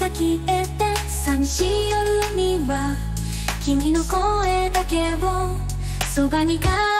が消えて寂しい夜には君の声だけをそばにか